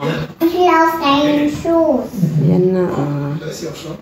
Ich will auf deinen Schoß. Genau. Da ist sie auch schon.